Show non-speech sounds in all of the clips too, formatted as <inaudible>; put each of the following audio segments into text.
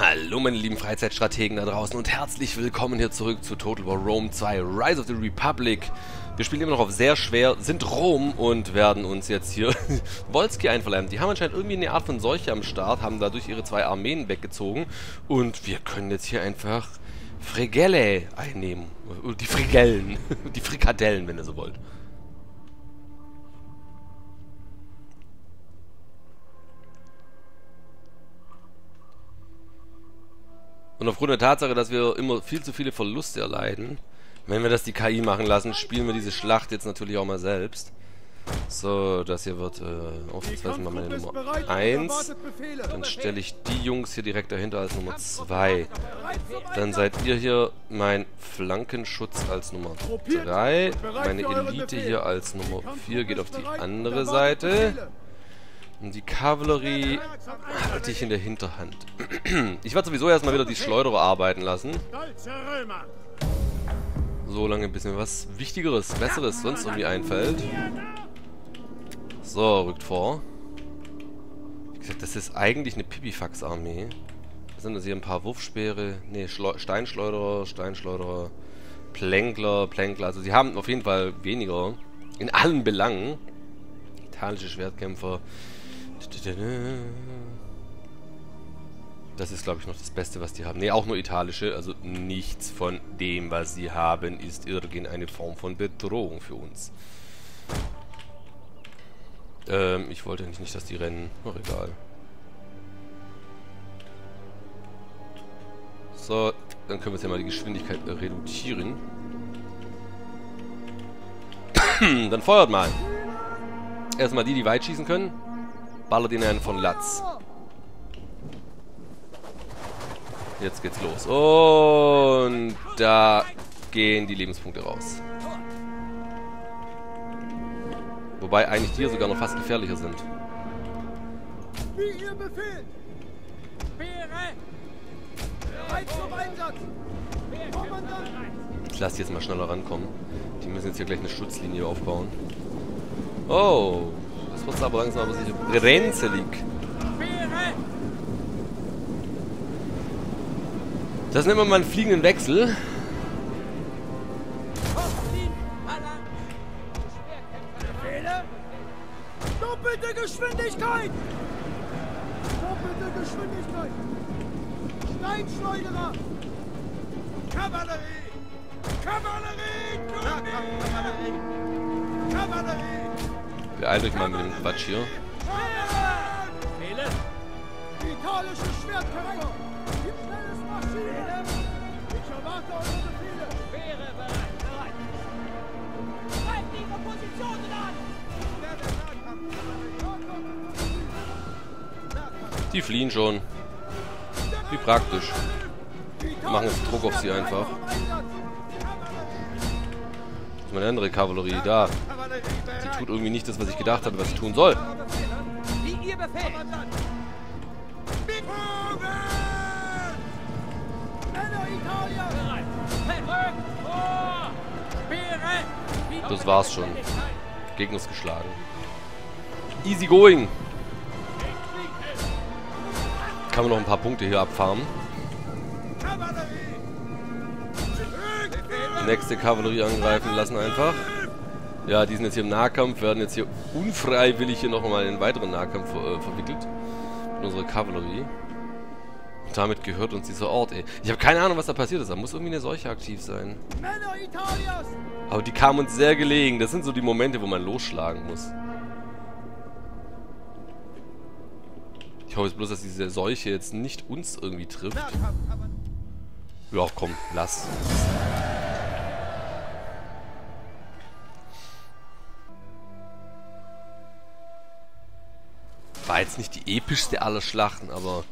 Hallo meine lieben Freizeitstrategen da draußen und herzlich willkommen hier zurück zu Total War Rome 2 Rise of the Republic. Wir spielen immer noch auf sehr schwer, sind Rom und werden uns jetzt hier <laughs> Wolski einverleiben. Die haben anscheinend irgendwie eine Art von Seuche am Start, haben dadurch ihre zwei Armeen weggezogen und wir können jetzt hier einfach Frigelle einnehmen. Die Frigellen, <laughs> die Frikadellen, wenn ihr so wollt. Und aufgrund der Tatsache, dass wir immer viel zu viele Verluste erleiden, wenn wir das die KI machen lassen, spielen wir diese Schlacht jetzt natürlich auch mal selbst. So, das hier wird äh, ausnahmsweise mal meine Nummer 1. Dann stelle ich die Jungs hier direkt dahinter als Nummer 2. Dann seid ihr hier mein Flankenschutz als Nummer 3. Meine Elite hier als Nummer 4 geht auf die andere Seite. Und die Kavallerie hatte ich in der Hinterhand. <clears throat> Ich werde sowieso erstmal wieder die Schleuderer arbeiten lassen. So lange, bis mir was Wichtigeres, Besseres sonst irgendwie einfällt. So, rückt vor. Wie gesagt, das ist eigentlich eine Pipifax-Armee. Da sind also hier ein paar Wurfspeere. Ne, Steinschleuderer, Steinschleuderer, Plänkler, Plänkler. Also sie haben auf jeden Fall weniger. In allen Belangen. Italische Schwertkämpfer. Das ist, glaube ich, noch das Beste, was die haben. Ne, auch nur italische. Also nichts von dem, was sie haben, ist irgendeine Form von Bedrohung für uns. Ähm, ich wollte eigentlich nicht, dass die rennen. Ach, egal. So, dann können wir jetzt ja mal die Geschwindigkeit reduzieren. <clears throat> dann feuert mal. Erstmal die, die weit schießen können. Ballert ihn einen von Latz. Jetzt geht's los. Und da gehen die Lebenspunkte raus. Wobei eigentlich die hier sogar noch fast gefährlicher sind. Wie ihr befehlt! Ich lasse die jetzt mal schneller rankommen. Die müssen jetzt hier gleich eine Schutzlinie aufbauen. Oh, das wird aber langsam aber sicher brenzelig. Das nennen wir mal einen fliegenden Wechsel. Doppelte Geschwindigkeit! Doppelte Geschwindigkeit! Steinschleuderer! Kavallerie! Kavallerie! Kavallerie! Kavallerie! Beeilt euch mal mit dem Quatsch hier. Italische Schwertkämpfer! Gib schnelles Maschinen! Ich erwarte eure Befehle! Wäre bereit, bereit! Greift ihre Positionen an! Die fliehen schon. Wie praktisch. Wir machen jetzt Druck auf sie einfach. Das ist meine andere Kavallerie. Da. Tut irgendwie nicht das, was ich gedacht hatte, was sie tun soll. Das war's schon. Gegner ist geschlagen. Easy going. Kann man noch ein paar Punkte hier abfarmen. Nächste Kavallerie angreifen lassen einfach. Ja, die sind jetzt hier im Nahkampf, werden jetzt hier unfreiwillig hier nochmal in einen weiteren Nahkampf äh, verwickelt. Mit unserer Kavallerie. Und damit gehört uns dieser Ort, ey. Ich habe keine Ahnung, was da passiert ist. Da muss irgendwie eine Seuche aktiv sein. Aber die kam uns sehr gelegen. Das sind so die Momente, wo man losschlagen muss. Ich hoffe jetzt bloß, dass diese Seuche jetzt nicht uns irgendwie trifft. Ja, komm, lass. War jetzt nicht die epischste aller Schlachten, aber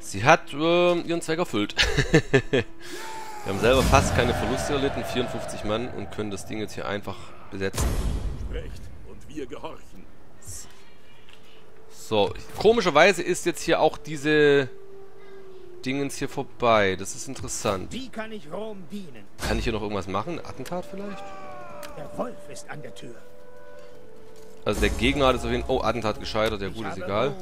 sie hat äh, ihren Zweck erfüllt. <laughs> Wir haben selber fast keine Verluste erlitten, 54 Mann, und können das Ding jetzt hier einfach besetzen. Sprecht und wir gehorchen. So, komischerweise ist jetzt hier auch diese Dingens hier vorbei. Das ist interessant. Wie kann ich Rom dienen? Kann ich hier noch irgendwas machen? Attentat vielleicht? Der Wolf ist an der Tür. Also der Gegner hat es auf jeden Fall... Oh, Attentat gescheitert. Ja gut, ist egal.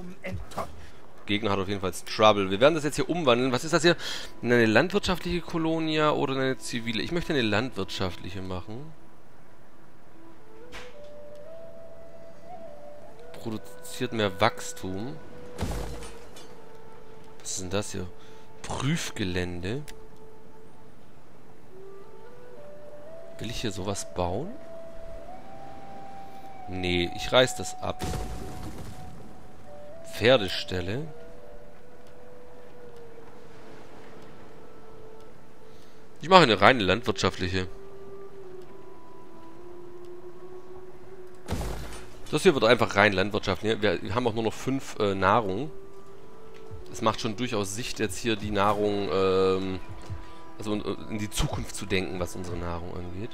Gegner hat auf jeden Fall Trouble. Wir werden das jetzt hier umwandeln. Was ist das hier? Eine landwirtschaftliche Kolonia oder eine zivile? Ich möchte eine landwirtschaftliche machen. Produziert mehr Wachstum. Was ist denn das hier? Prüfgelände. Will ich hier sowas bauen? Nee, ich reiß das ab. Pferdestelle. Ich mache eine reine landwirtschaftliche. Das hier wird einfach rein landwirtschaftlich. Wir haben auch nur noch fünf äh, Nahrung. Es macht schon durchaus Sicht, jetzt hier die Nahrung, ähm, also in die Zukunft zu denken, was unsere Nahrung angeht.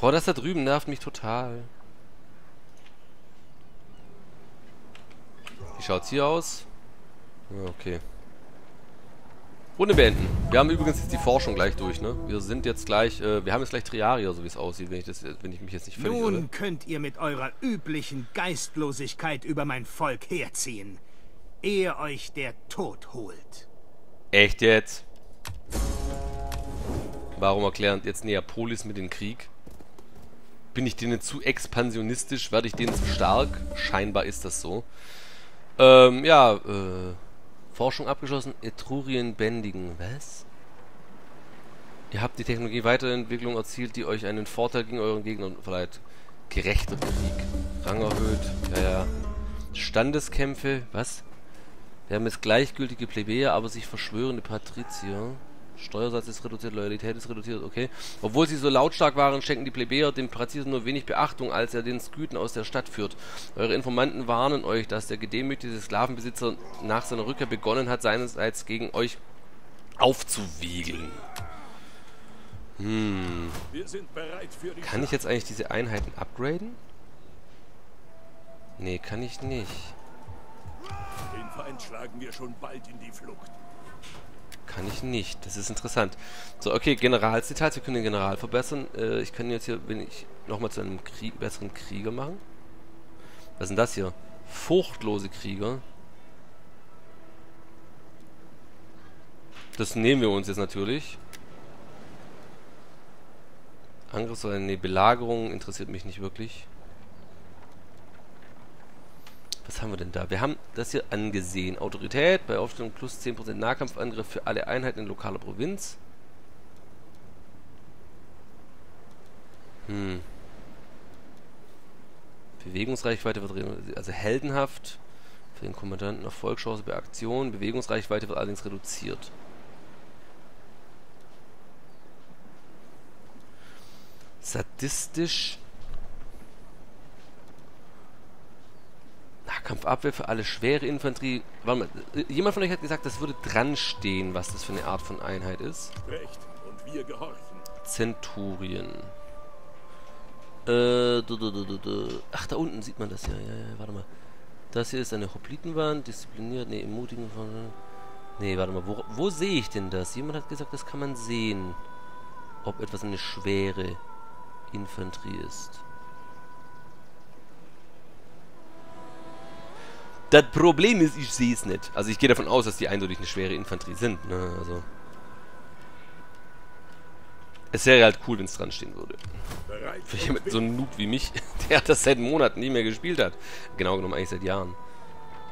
Boah, das da drüben nervt mich total. Wie schaut's hier aus? Okay. Runde beenden. Wir haben übrigens jetzt die Forschung gleich durch, ne? Wir sind jetzt gleich, äh, wir haben jetzt gleich Triaria, so wie es aussieht, wenn ich, das, wenn ich mich jetzt nicht völlig Nun irre. könnt ihr mit eurer üblichen Geistlosigkeit über mein Volk herziehen, ehe euch der Tod holt. Echt jetzt? Warum erklären jetzt Neapolis mit dem Krieg? Bin ich denen zu expansionistisch? Werde ich denen zu stark? Scheinbar ist das so. Ähm, ja, äh, Forschung abgeschlossen. Etrurien bändigen. Was? Ihr habt die Technologie Weiterentwicklung erzielt, die euch einen Vorteil gegen euren Gegnern verleiht. Gerechter Krieg. Rang erhöht. Ja, ja. Standeskämpfe. Was? Wir haben jetzt gleichgültige Plebejer, aber sich verschwörende Patrizier. Steuersatz ist reduziert, Loyalität ist reduziert, okay. Obwohl sie so lautstark waren, schenken die Plebejer dem Präzisen nur wenig Beachtung, als er den Sküten aus der Stadt führt. Eure Informanten warnen euch, dass der gedemütigte Sklavenbesitzer nach seiner Rückkehr begonnen hat, seinerseits gegen euch aufzuwiegeln. Hm. Kann ich jetzt eigentlich diese Einheiten upgraden? Nee, kann ich nicht. Den Feind schlagen wir schon bald in die Flucht. Kann ich nicht. Das ist interessant. So, okay, Generalsdetails. Wir können den General verbessern. Äh, ich kann jetzt hier, wenn ich nochmal zu einem Krieg, besseren Krieger machen. Was ist denn das hier? Furchtlose Krieger. Das nehmen wir uns jetzt natürlich. Angriffs- oder nee, Belagerung interessiert mich nicht wirklich. Was haben wir denn da? Wir haben das hier angesehen. Autorität bei Aufstellung plus 10% Nahkampfangriff für alle Einheiten in lokaler Provinz. Hm. Bewegungsreichweite wird also heldenhaft. Für den Kommandanten Erfolgschance bei Aktionen. Bewegungsreichweite wird allerdings reduziert. Sadistisch Nahkampfabwehr für alle schwere Infanterie. Warte mal, äh, jemand von euch hat gesagt, das würde dran stehen, was das für eine Art von Einheit ist. Recht, und wir gehorchen. Zenturien. Äh, du, du, du, Ach, da unten sieht man das ja. Ja, ja, warte mal. Das hier ist eine Hoplitenwand, diszipliniert, ne, ermutigen von. Ne, warte mal, wo, wo sehe ich denn das? Jemand hat gesagt, das kann man sehen. Ob etwas eine schwere Infanterie ist. Das Problem ist, ich sehe es nicht. Also ich gehe davon aus, dass die eindeutig eine schwere Infanterie sind. Ne? Also es wäre halt cool, wenn es dran stehen würde. Für jemand so ein Noob wie mich, <laughs> der das seit Monaten nicht mehr gespielt hat. Genau genommen eigentlich seit Jahren.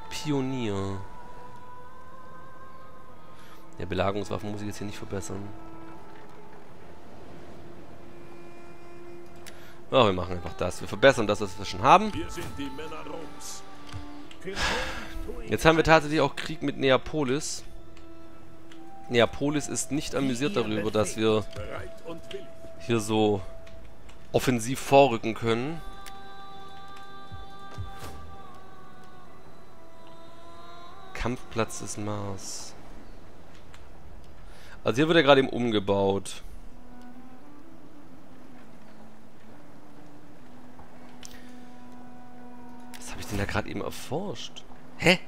Pionier. Der Belagerungswaffen muss ich jetzt hier nicht verbessern. Oh, wir machen einfach das. Wir verbessern das, was wir schon haben. Wir sind die Männer Roms. Jetzt haben wir tatsächlich auch Krieg mit Neapolis. Neapolis ist nicht amüsiert darüber, dass wir hier so offensiv vorrücken können. Kampfplatz des Mars. Also hier wird er gerade eben umgebaut. denn da gerade eben erforscht? Hä?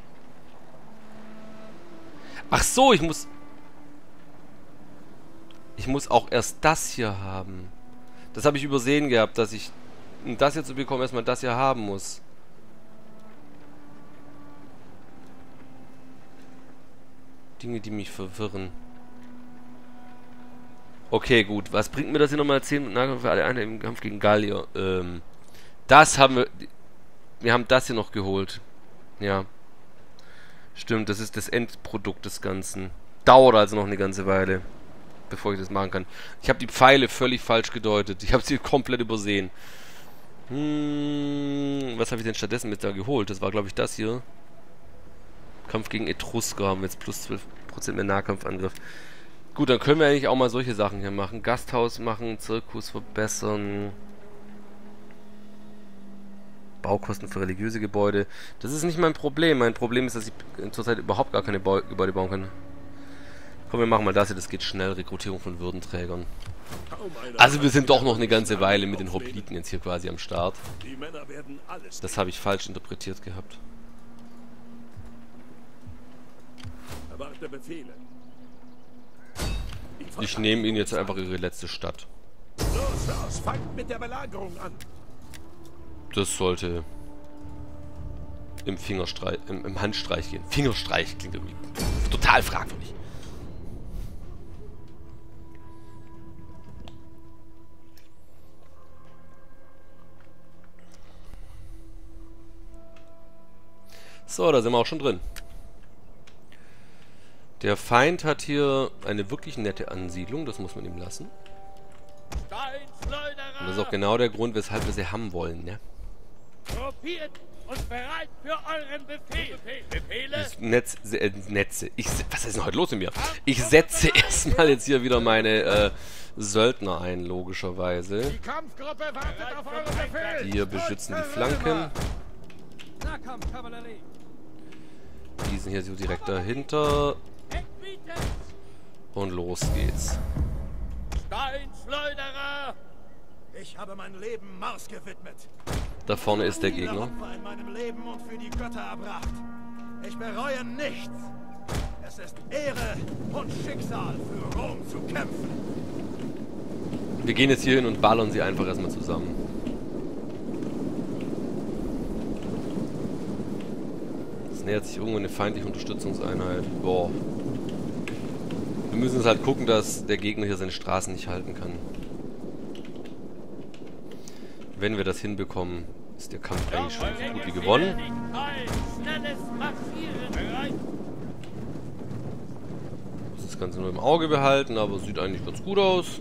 Ach so, ich muss... Ich muss auch erst das hier haben. Das habe ich übersehen gehabt, dass ich... Um das hier zu bekommen, erstmal das hier haben muss. Dinge, die mich verwirren. Okay, gut. Was bringt mir das hier nochmal 10 Nahkampf für alle eine im Kampf gegen Gallier? Ähm, das haben wir... Wir haben das hier noch geholt. Ja. Stimmt, das ist das Endprodukt des Ganzen. Dauert also noch eine ganze Weile, bevor ich das machen kann. Ich habe die Pfeile völlig falsch gedeutet. Ich habe sie komplett übersehen. Hm, was habe ich denn stattdessen mit da geholt? Das war, glaube ich, das hier. Kampf gegen Etrusker haben wir jetzt plus 12% mehr Nahkampfangriff. Gut, dann können wir eigentlich auch mal solche Sachen hier machen. Gasthaus machen, Zirkus verbessern. Baukosten für religiöse Gebäude. Das ist nicht mein Problem. Mein Problem ist, dass ich zurzeit überhaupt gar keine Bau Gebäude bauen kann. Komm, wir machen mal das hier. Das geht schnell. Rekrutierung von Würdenträgern. Also wir sind doch noch eine ganze Weile mit den Hopliten jetzt hier quasi am Start. Das habe ich falsch interpretiert gehabt. Ich nehme ihnen jetzt einfach ihre letzte Stadt. Los, fangt mit der Belagerung an. Das sollte im Fingerstreich, im, im Handstreich gehen. Fingerstreich klingt irgendwie total fragwürdig. So, da sind wir auch schon drin. Der Feind hat hier eine wirklich nette Ansiedlung, das muss man ihm lassen. Und das ist auch genau der Grund, weshalb wir sie haben wollen, ne? Gruppiert und bereit für euren Befehl. Befehle? Netz, äh, Netze. Ich, was ist denn heute los mit mir? Ich setze erstmal jetzt hier wieder meine äh, Söldner ein, logischerweise. Die Kampfgruppe wartet auf euren Befehl. Die hier beschützen die Flanken. Die sind hier so direkt dahinter. Und los geht's. Steinschleuderer! Ich habe mein Leben Mars gewidmet. Da vorne ist der Gegner. Ich bereue nichts. Es ist Ehre und Schicksal für Rom zu kämpfen. Wir gehen jetzt hier hin und ballern sie einfach erstmal zusammen. Es nähert sich irgendwo eine feindliche Unterstützungseinheit. Boah. Wir müssen jetzt halt gucken, dass der Gegner hier seine Straßen nicht halten kann. Wenn wir das hinbekommen, ist der Kampf eigentlich schon so gut wie gewonnen. Muss das Ganze nur im Auge behalten, aber sieht eigentlich ganz gut aus.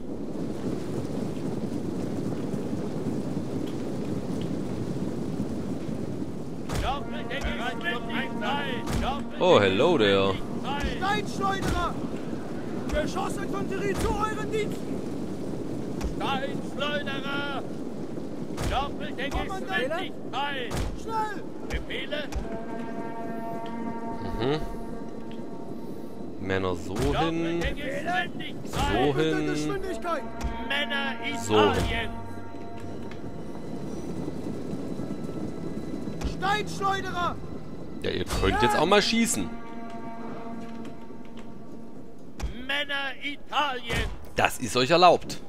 Oh, hello there. Steinschleuderer! Geschossinfanterie zu euren Diensten! Steinschleuderer! Geschwindigkeit! Schnell! Befehle? Mhm. Männer so hin. So hin. So hin. Steinschleuderer! Ja, ihr könnt jetzt auch mal schießen. Männer Italien! Das ist euch erlaubt.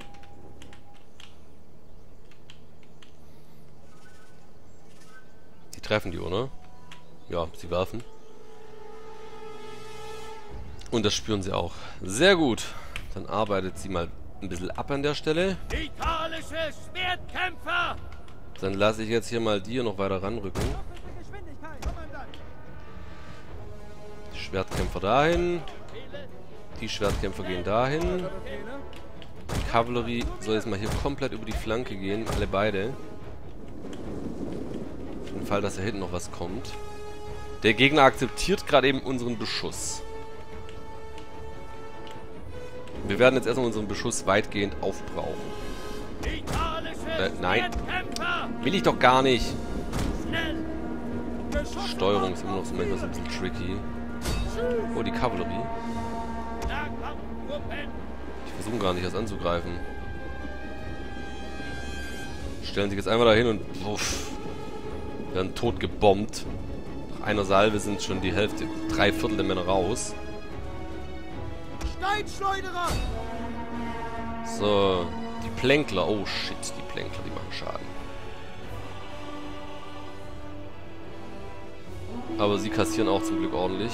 Treffen die, oder? Ja, sie werfen. Und das spüren sie auch. Sehr gut. Dann arbeitet sie mal ein bisschen ab an der Stelle. Italische Schwertkämpfer! Dann lasse ich jetzt hier mal die noch weiter ranrücken. Die Schwertkämpfer dahin. Die Schwertkämpfer gehen dahin. Die Kavallerie soll jetzt mal hier komplett über die Flanke gehen. Alle beide den Fall, dass da hinten noch was kommt. Der Gegner akzeptiert gerade eben unseren Beschuss. Wir werden jetzt erstmal unseren Beschuss weitgehend aufbrauchen. Äh, nein. Will ich doch gar nicht. Steuerung ist immer noch so manchmal so ein bisschen tricky. Oh, die Kavallerie. Ich versuche gar nicht, das anzugreifen. Stellen sich jetzt einmal dahin und... Uff, werden tot gebombt. Nach einer Salve sind schon die Hälfte, drei Viertel der Männer raus. Steinschleuderer! So, die Plänkler. Oh shit, die Plänkler, die machen Schaden. Aber sie kassieren auch zum Glück ordentlich.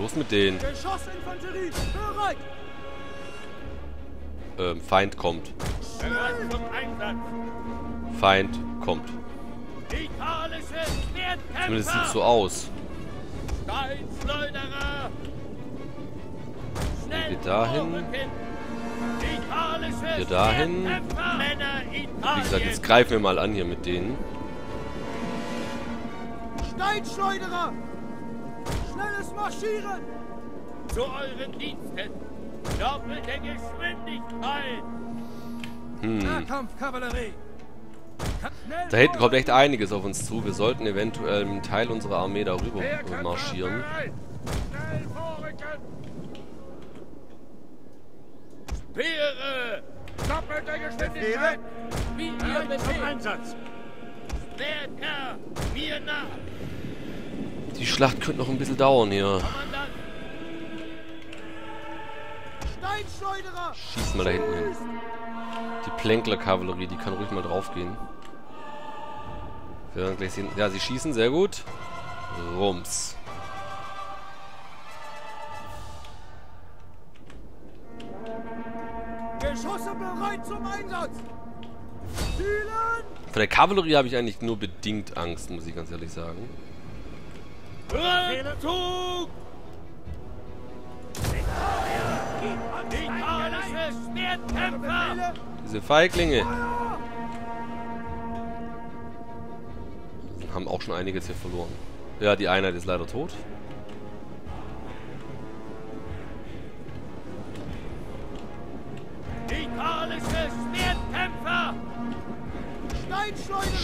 Los mit denen. Geschossinfanterie, bereit! Ähm, Feind kommt. Bereit zum Einsatz. Feind kommt. Zumindest sieht so aus. Steinschleuderer. Schnell Geht dahin. Hier dahin. Wie gesagt, jetzt greifen wir mal an hier mit denen. Steinschleuderer! Schnelles Marschieren! Zu euren Diensten. Doppelte Geschwindigkeit. Hm. Nahkampfkavallerie! Da hinten kommt echt einiges auf uns zu. Wir sollten eventuell einen Teil unserer Armee darüber marschieren. Speere. Doppelte Geschwindigkeit. Wie ihr Befehl. Einsatz! Schwertherr. Mir nach. Die Schlacht könnte noch ein bisschen dauern hier. Kommandant. Steinschleuderer! Schieß mal da hinten hin. Plänkler-Kavallerie, die kann ruhig mal draufgehen. Wir werden gleich sehen. Ja, sie schießen, sehr gut. Rums. Geschosse bereit zum Einsatz! Zielen! Von der Kavallerie habe ich eigentlich nur bedingt Angst, muss ich ganz ehrlich sagen. Rückzug. Diese Feiglinge. Haben auch schon einiges hier verloren. Ja, die Einheit ist leider tot.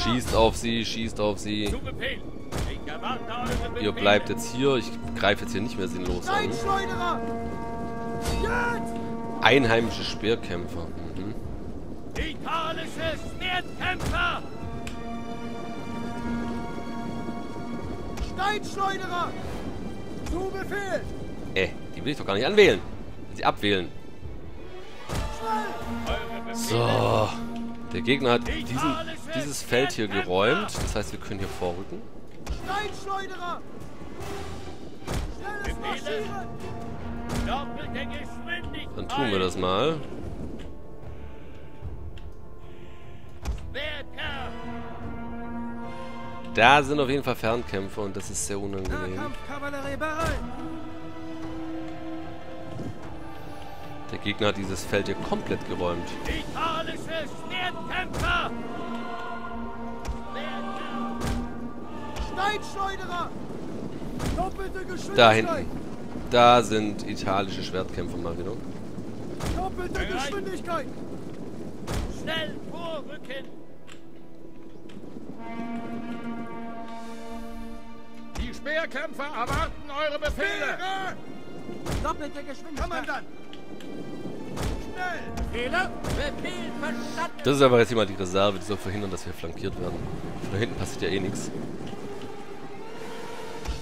Schießt auf sie, schießt auf sie. Ihr bleibt jetzt hier. Ich greife jetzt hier nicht mehr sinnlos an. Einheimische Speerkämpfer. Mhm. Italische Schwertkämpfer. Steinschleuderer! Zu Befehl! Äh, die will ich doch gar nicht anwählen. Sie abwählen. So. Der Gegner hat diesen, dieses Feld hier geräumt. Das heißt, wir können hier vorrücken. Steinschleuderer! Schnelles. Marschieren! Geschwindigkeit. Dann tun wir das mal. Da sind auf jeden Fall Fernkämpfer und das ist sehr unangenehm. Der Gegner hat dieses Feld hier komplett geräumt. Da hinten. Da sind italische Schwertkämpfer mal wieder. Doppelte Bereit. Geschwindigkeit! Schnell vorrücken. Die Speerkämpfer erwarten eure Befehle. Doppelte Geschwindigkeit! Kommandant! Schnell! Fehler. Befehl verstanden. Das ist aber jetzt hier mal die Reserve, die soll verhindern, dass wir flankiert werden. Von da hinten passiert ja eh nichts.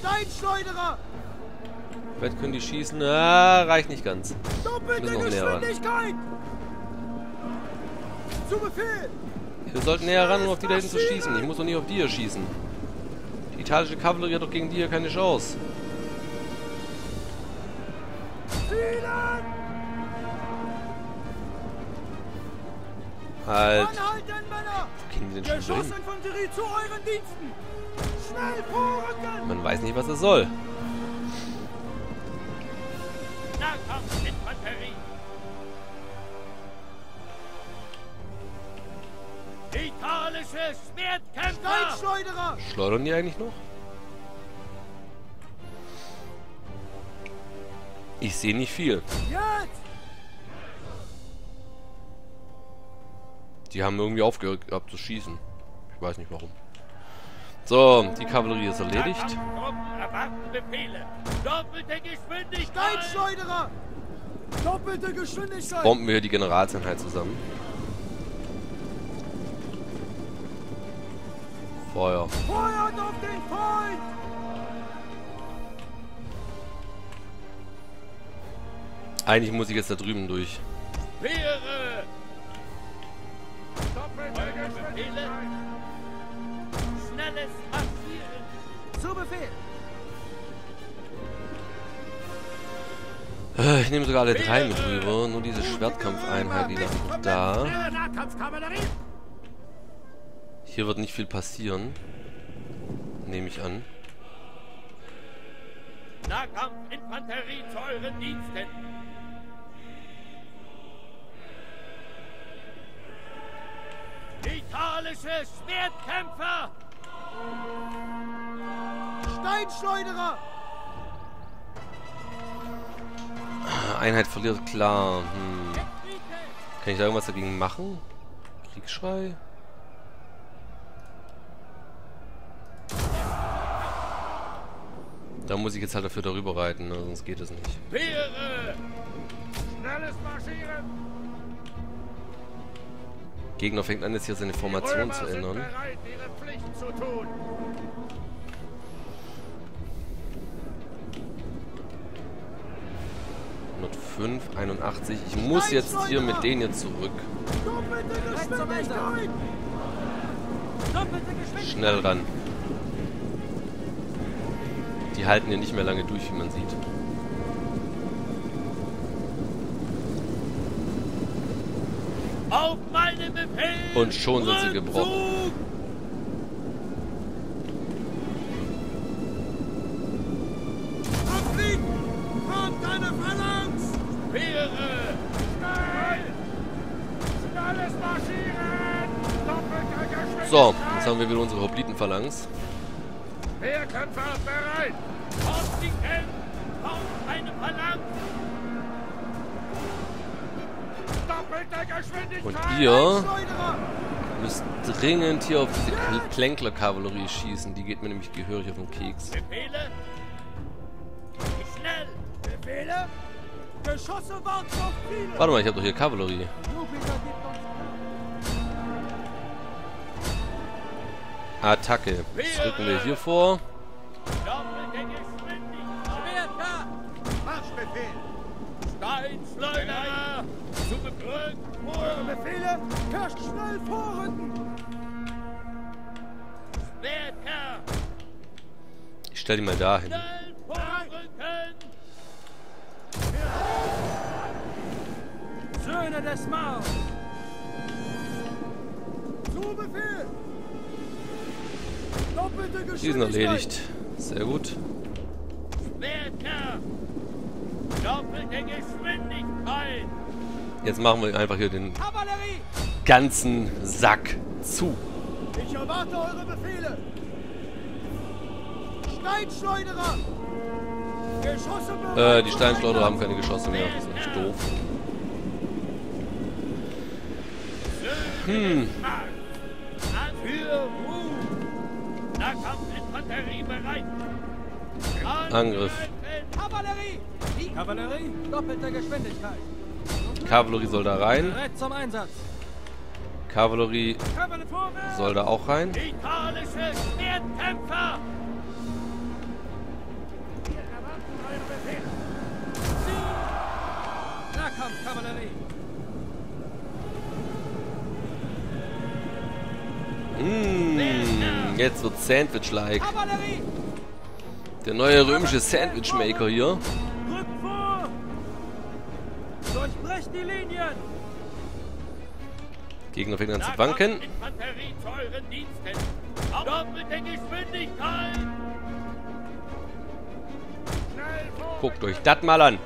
Steinschleuderer! Vielleicht können die schießen. Ah, reicht nicht ganz. Doppelte. Geschwindigkeit! Zu Befehl! Wir sollten näher ran, um auf die da hinten zu schießen. Ich muss doch nicht auf die hier schießen. Die italische Kavallerie hat doch gegen die hier keine Chance. Halt. Gehen die denn schon hin? Man weiß nicht, was das soll. Schleudern die eigentlich noch? Ich sehe nicht viel. Die haben irgendwie aufgehört gehabt zu schießen. Ich weiß nicht warum. So, die Kavallerie ist erledigt. Befehle. Doppelte Geschwindigkeit. Steinschleuderer! Doppelte Geschwindigkeit! Bomben wir die Generalseinheit zusammen. Feuer. Feuert auf den Feind! Eigentlich muss ich jetzt da drüben durch. Speere. Doppelte. Geschwindigkeit. Schnelles Marschieren. Zu Befehl! Ich nehme sogar alle drei mit rüber. Nur diese Schwertkampfeinheit, die da. Nahkampfkavallerie! Hier wird nicht viel passieren. Nehme ich an. Nahkampfinfanterie zu euren Diensten. Italische Schwertkämpfer! Steinschleuderer! Einheit verliert, klar. Hm. Kann ich da irgendwas dagegen machen? Kriegsschrei? Da muss ich jetzt halt dafür darüber reiten, ne? sonst geht es nicht. Gegner fängt an, jetzt hier seine Formation zu ändern. bereit, ihre Pflicht zu tun. Fünf, 81. Ich muss jetzt hier mit denen jetzt zurück. Schnell ran. Die halten hier nicht mehr lange durch, wie man sieht. Auf meinen Befehl! Und schon sind sie gebrochen. Jetzt haben wir wieder unsere Hoplitenphalanx. Wehrkämpfer bereit! Kostigen! Auf eine Phalanx! Und ihr müsst dringend hier auf diese Kl- Plänkler-Kavallerie schießen. Die geht mir nämlich gehörig auf den Keks. Befehle? Schnell! Befehle? Geschosse warten auf Ziele! Warte mal, ich habe doch hier Kavallerie. Jupiter gibt uns Attacke. Jetzt rücken wir hier vor. Ich stell die mal dahin. Söhne des Mars! Zu Befehl! Die sind erledigt. Sehr gut. Jetzt machen wir einfach hier den ganzen Sack zu. Ich erwarte eure Befehle! Steinschleuderer! Geschosse Äh, die Steinschleuderer haben keine Geschosse mehr. Das ist echt doof. Hm. Nahkampfinfanterie bereit! Angriff. Kavallerie! Die Kavallerie, doppelte Geschwindigkeit. Kavallerie soll da rein. Bereit zum Einsatz. Kavallerie soll da auch rein. Italische Schwertkämpfer! Wir erwarten eure Befehle! Nahkampfkavallerie! Jetzt wird Sandwich-like. Der neue römische Sandwich-Maker hier. Rückt vor! Durchbrecht die Linien! Gegner fängt an zu wanken. Guckt euch das mal an.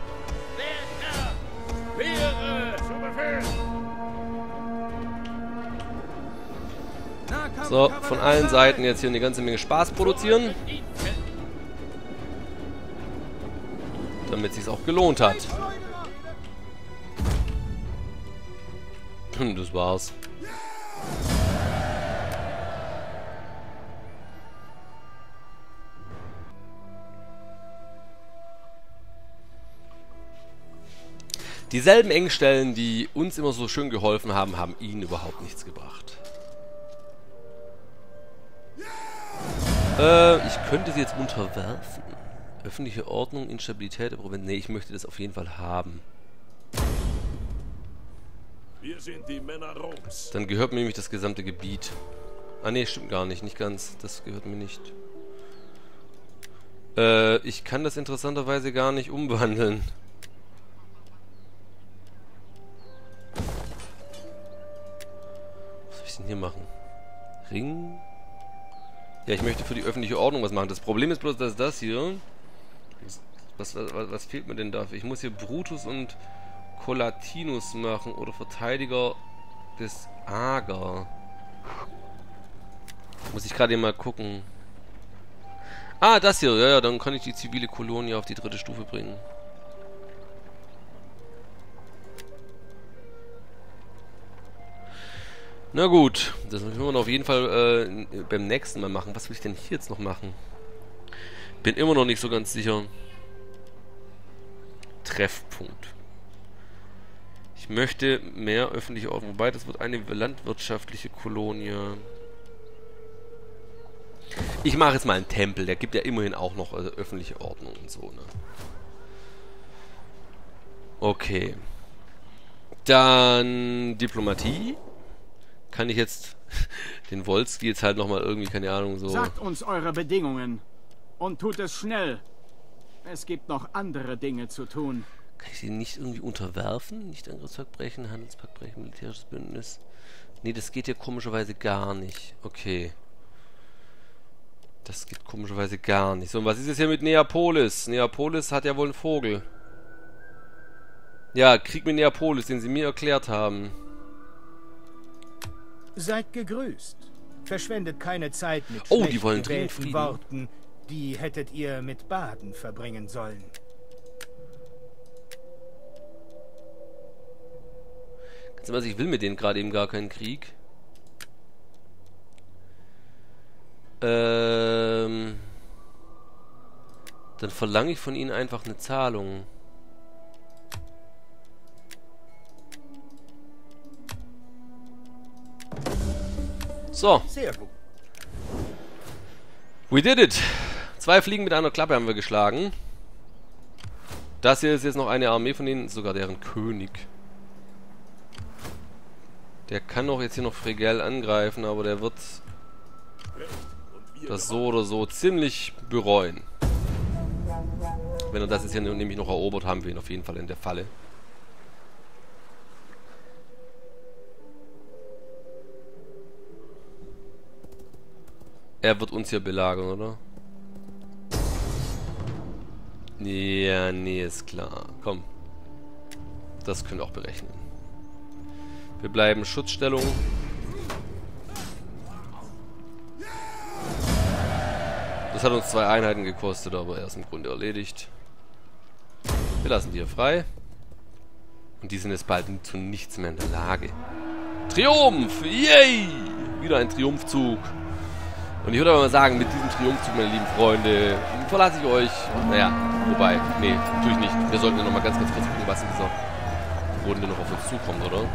So, von allen Seiten jetzt hier eine ganze Menge Spaß produzieren, damit es sich auch gelohnt hat. Das war's. Dieselben Engstellen, die uns immer so schön geholfen haben, haben ihnen überhaupt nichts gebracht. Äh, ich könnte sie jetzt unterwerfen. Öffentliche Ordnung, Instabilität der Provinz. Ne, ich möchte das auf jeden Fall haben. Wir sind die Männer Roms. Dann gehört mir nämlich das gesamte Gebiet. Ah ne, stimmt gar nicht. Nicht ganz. Das gehört mir nicht. Äh, ich kann das interessanterweise gar nicht umwandeln. Was soll ich denn hier machen? Ring... Ja, ich möchte für die öffentliche Ordnung was machen. Das Problem ist bloß, dass das hier... Was, was, was fehlt mir denn dafür? Ich muss hier Brutus und Colatinus machen oder Verteidiger des Ager. Muss ich gerade mal gucken. Ah, das hier. Ja, ja, dann kann ich die zivile Kolonie auf die dritte Stufe bringen. Na gut, das müssen wir auf jeden Fall äh, beim nächsten Mal machen. Was will ich denn hier jetzt noch machen? Bin immer noch nicht so ganz sicher. Treffpunkt. Ich möchte mehr öffentliche Ordnung. Wobei, das wird eine landwirtschaftliche Kolonie. Ich mache jetzt mal einen Tempel. Der gibt ja immerhin auch noch äh, öffentliche Ordnung und so, ne? Okay. Dann Diplomatie. Kann ich jetzt <laughs> den Wolski jetzt halt nochmal irgendwie, keine Ahnung, so... Sagt uns eure Bedingungen. Und tut es schnell. Es gibt noch andere Dinge zu tun. Kann ich sie nicht irgendwie unterwerfen? Nicht Angriffspakt brechen, Handelspakt brechen, militärisches Bündnis. Nee, das geht ja komischerweise gar nicht. Okay. Das geht komischerweise gar nicht. So, und was ist jetzt hier mit Neapolis? Neapolis hat ja wohl einen Vogel. Ja, Krieg mit Neapolis, den sie mir erklärt haben. Seid gegrüßt. Verschwendet keine Zeit mit Oh, die wollen Frieden. Worten. Die hättet ihr mit Baden verbringen sollen. Ganz was, ich will mit denen gerade eben gar keinen Krieg. Ähm. Dann verlange ich von ihnen einfach eine Zahlung. So, Sehr gut. we did it. Zwei Fliegen mit einer Klappe haben wir geschlagen. Das hier ist jetzt noch eine Armee von denen, sogar deren König. Der kann doch jetzt hier noch Fregel angreifen, aber der wird das so oder so ziemlich bereuen. Wenn er das jetzt hier nämlich noch erobert, haben wir ihn auf jeden Fall in der Falle. Er wird uns hier belagern, oder? Ja, nee, ist klar. Komm. Das können wir auch berechnen. Wir bleiben Schutzstellung. Das hat uns zwei Einheiten gekostet, aber er ist im Grunde erledigt. Wir lassen die hier frei. Und die sind jetzt bald zu nichts mehr in der Lage. Triumph! Yay! Wieder ein Triumphzug. Und ich würde aber mal sagen, mit diesem Triumphzug, meine lieben Freunde, verlasse ich euch. Naja, wobei, nee, natürlich nicht. Wir sollten ja nochmal ganz, ganz kurz gucken, was in dieser Runde noch auf uns zukommt, oder?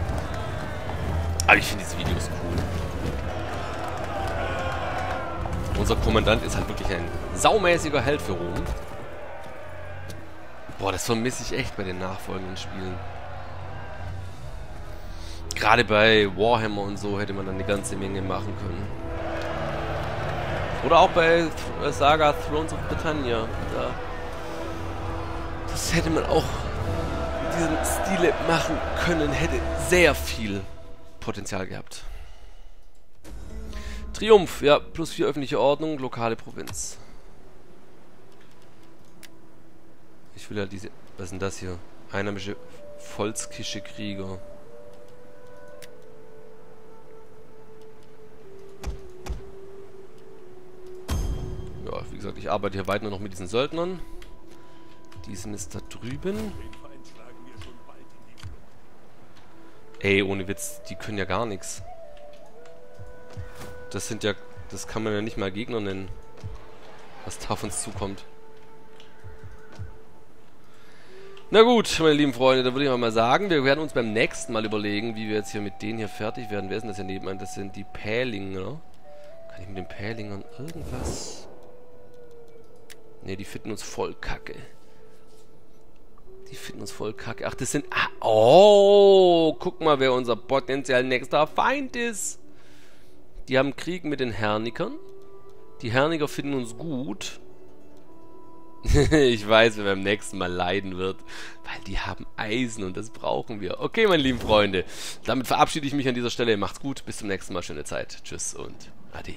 Aber ich finde diese Videos cool. Unser Kommandant ist halt wirklich ein saumäßiger Held für Rom. Boah, das vermisse ich echt bei den nachfolgenden Spielen. Gerade bei Warhammer und so hätte man dann eine ganze Menge machen können. Oder auch bei Saga Thrones of Britannia. Da das hätte man auch in diesem Stile machen können. Hätte sehr viel Potenzial gehabt. Triumph, ja, plus vier öffentliche Ordnung, lokale Provinz. Ich will ja diese. Was ist denn das hier? Einheimische Volkskische Krieger. Gesagt, ich arbeite hier weiter noch mit diesen Söldnern. Die sind jetzt da drüben. Ey, ohne Witz, die können ja gar nichts. Das sind ja... Das kann man ja nicht mal Gegner nennen. Was da auf uns zukommt. Na gut, meine lieben Freunde, da würde ich mal sagen, wir werden uns beim nächsten Mal überlegen, wie wir jetzt hier mit denen hier fertig werden. Wer ist denn das hier nebenan? Das sind die Pählinger. Kann ich mit den Pählingern irgendwas... Ne, die finden uns voll kacke. Die finden uns voll kacke. Ach, das sind... Ah, oh, guck mal, wer unser potenziell nächster Feind ist. Die haben Krieg mit den Hernikern. Die Herniker finden uns gut. <laughs> ich weiß, wer beim nächsten Mal leiden wird, weil die haben Eisen und das brauchen wir. Okay, meine lieben Freunde, damit verabschiede ich mich an dieser Stelle. Macht's gut, bis zum nächsten Mal, schöne Zeit. Tschüss und ade.